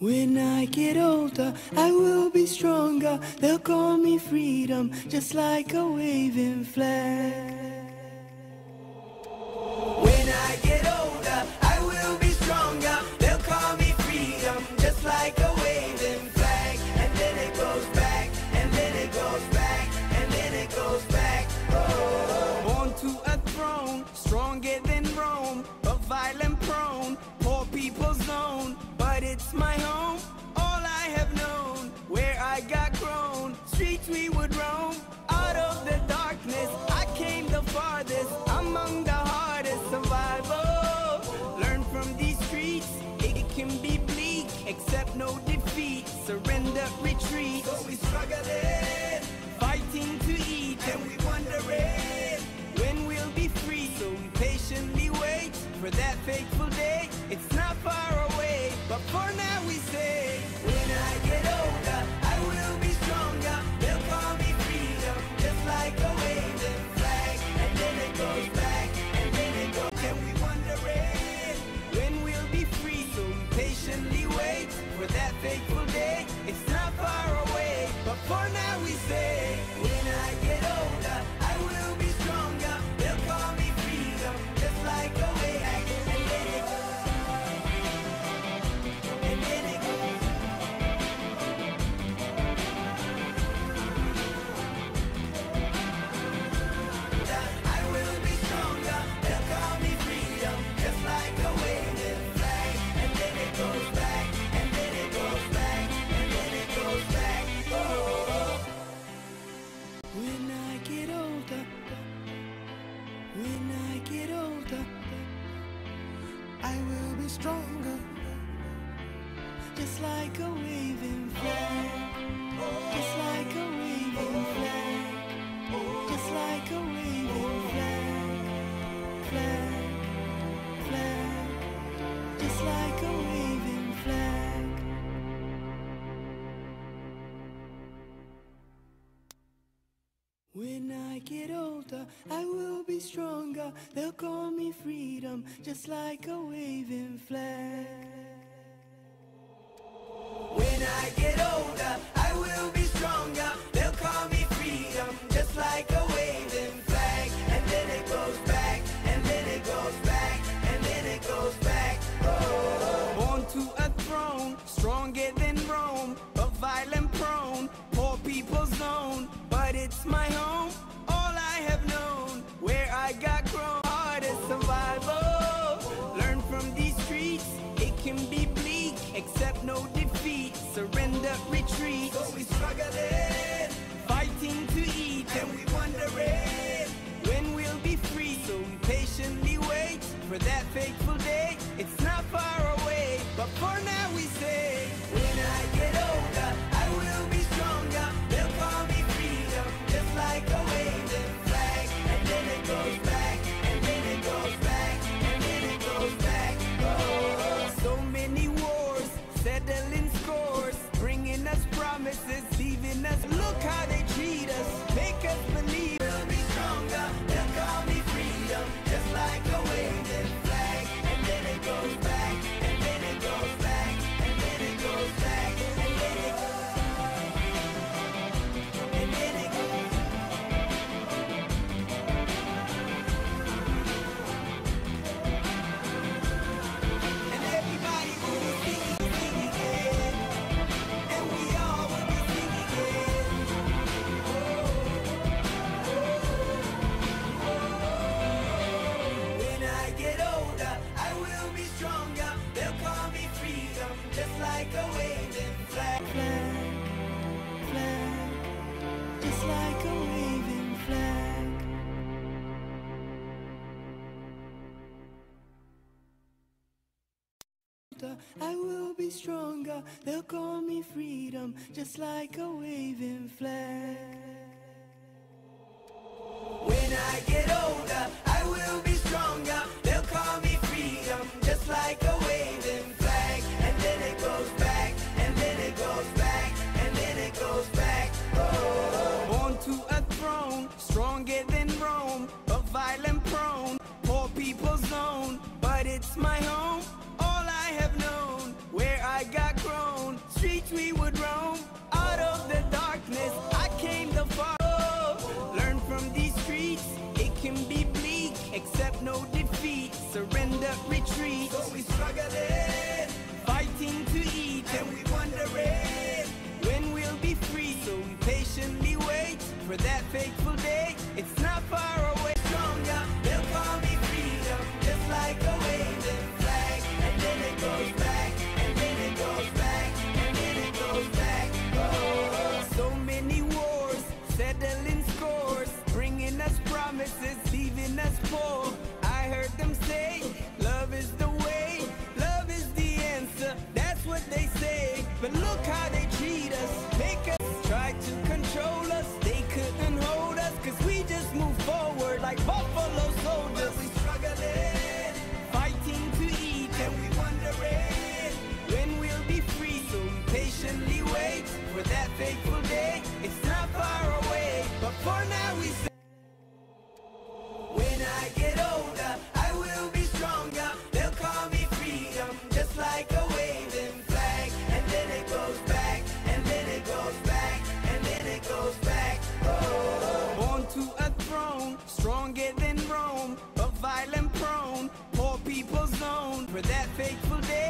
When I get older, I will be stronger. They'll call me freedom, just like a waving flag. When I get older, I will be stronger. They'll call me freedom, just like a waving flag. And then it goes back, and then it goes back, and then it goes back. Oh. Born to a throne, strong retreat. So we struggling, fighting to eat, and we wondering when we'll be free. So we patiently wait for that fateful day. It's not far away, but for now we say, when I get older, I will be stronger. They'll call me freedom, just like a waving flag, and then it goes back, and then it goes. And we wondering when we'll be free. So we patiently wait for that fateful day. It's like a waving flag. just like a waving flag. just like a waving flag. Flag, flag. just like a waving flag. When I get older, I will be stronger. They'll call me freedom, just like a waving flag. promises. I will be stronger. They'll call me freedom, just like a waving flag. fateful day, it's not far away, but for now we say When I get older, I will be stronger, they'll call me freedom, just like a waving flag, and then it goes back, and then it goes back, and then it goes back, oh. Born to a throne, stronger than Rome, but violent prone, poor people's zone, for that fateful day